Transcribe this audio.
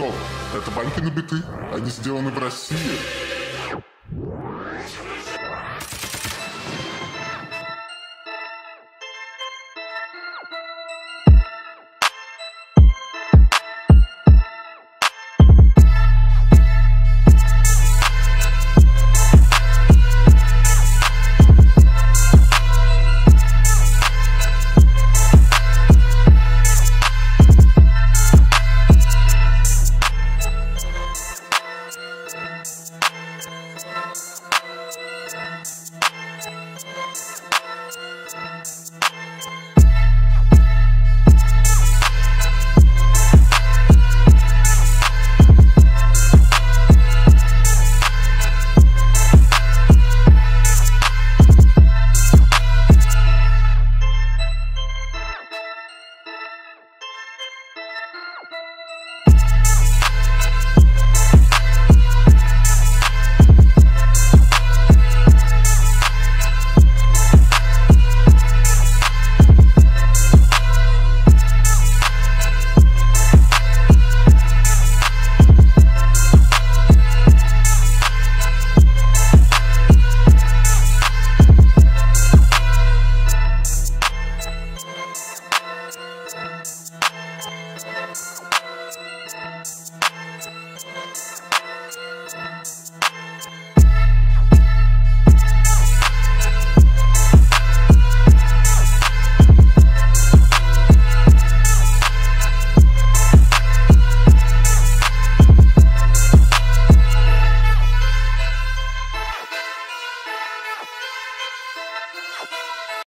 что? это Банькины биты. Они сделаны в России.